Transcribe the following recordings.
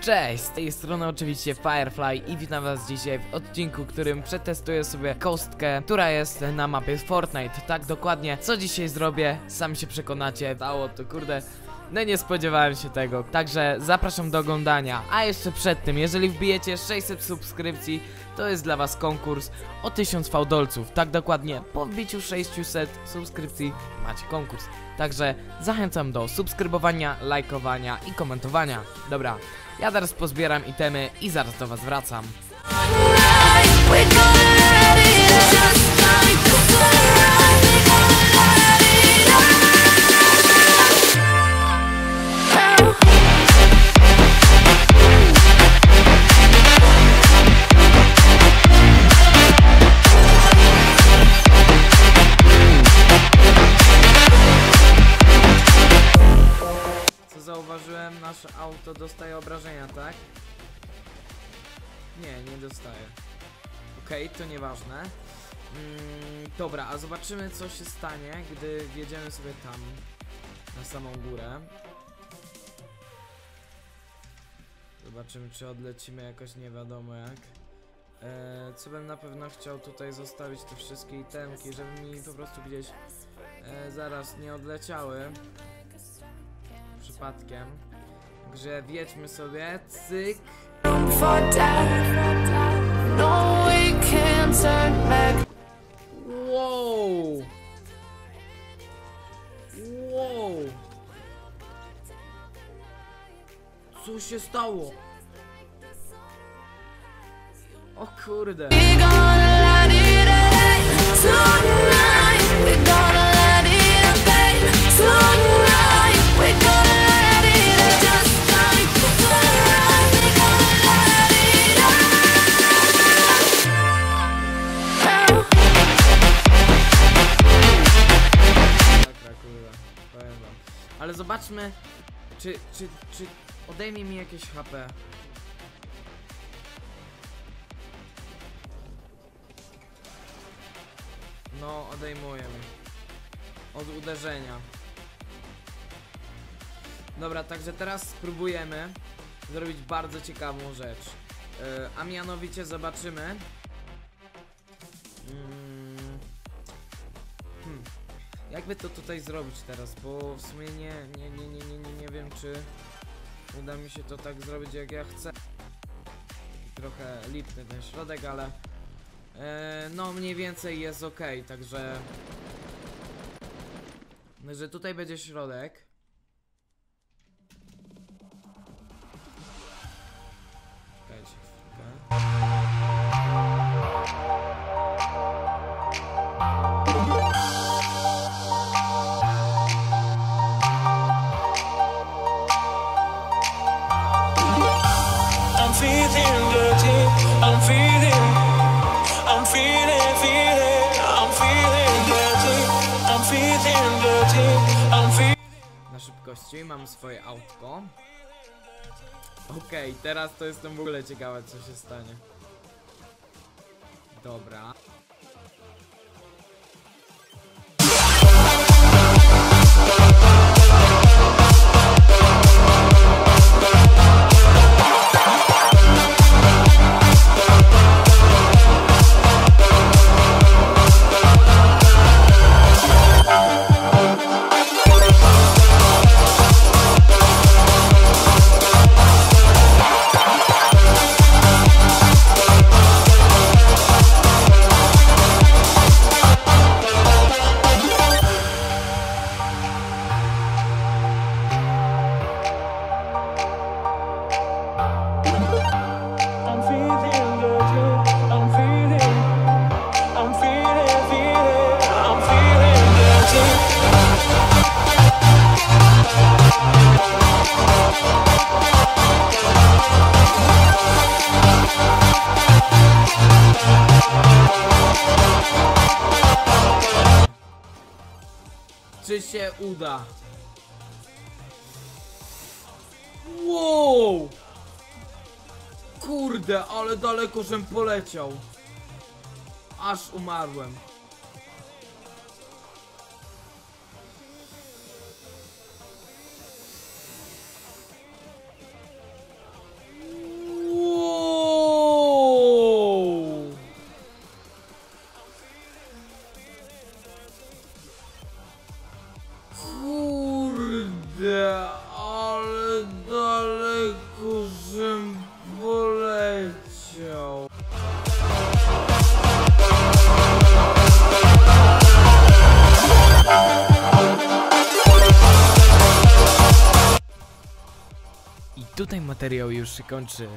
Cześć, z tej strony oczywiście Firefly i witam was dzisiaj w odcinku, w którym przetestuję sobie kostkę, która jest na mapie Fortnite. Tak dokładnie, co dzisiaj zrobię, sami się przekonacie. Dało to kurde, no nie spodziewałem się tego. Także zapraszam do oglądania. A jeszcze przed tym, jeżeli wbijecie 600 subskrypcji, to jest dla was konkurs o 1000 fałdolców. Tak dokładnie, po wbiciu 600 subskrypcji macie konkurs. Także zachęcam do subskrybowania, lajkowania i komentowania. Dobra, ja teraz pozbieram itemy i zaraz do was wracam. we gonna let it just like nasze auto dostaje obrażenia, tak? Nie, nie dostaje. Okej, to nieważne. Mm, dobra, a zobaczymy co się stanie, gdy wjedziemy sobie tam, na samą górę. Zobaczymy, czy odlecimy jakoś nie wiadomo jak. E, co bym na pewno chciał tutaj zostawić te wszystkie itemki, żeby mi po prostu gdzieś e, zaraz nie odleciały przypadkiem. Także wjedźmy sobie, cyk. No. Wow! Wow! Co się stało? O kurde! Ale zobaczmy, czy, czy, czy odejmie mi jakieś HP. No, odejmuje mi. Od uderzenia. Dobra, także teraz spróbujemy zrobić bardzo ciekawą rzecz. Yy, a mianowicie zobaczymy. Hmm. Jakby to tutaj zrobić teraz, bo w sumie nie, nie, nie, nie, nie, nie, nie wiem czy uda mi się to tak zrobić jak ja chcę. Trochę lipny ten środek, ale e, no mniej więcej jest ok, także że tutaj będzie środek. Szybkości, mam swoje autko. Okej, teraz to jestem w ogóle ciekawa co się stanie. Dobra. Czy się uda? Wow! Kurde, ale daleko żem poleciał. Aż umarłem. Daleko żem poleciał. I tutaj materiał już się kończy.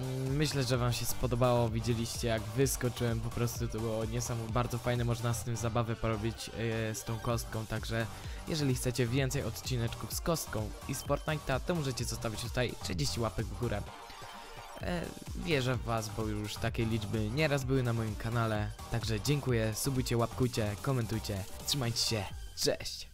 Mm, Myślę, że wam się spodobało, widzieliście jak wyskoczyłem, po prostu to było niesamowicie bardzo fajne, można z tym zabawę porobić e, z tą kostką, także jeżeli chcecie więcej odcineczków z kostką i z Fortnite'a, to możecie zostawić tutaj 30 łapek w górę. E, wierzę w was, bo już takie liczby nieraz były na moim kanale, także dziękuję, subujcie, łapkujcie, komentujcie, trzymajcie się, cześć!